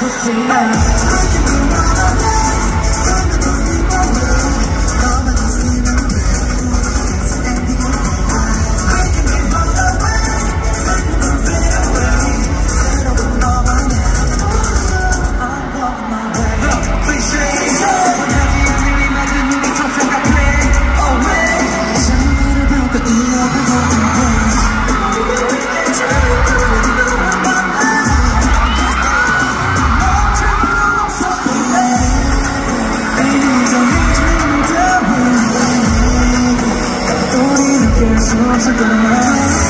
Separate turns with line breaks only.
to see now. once again.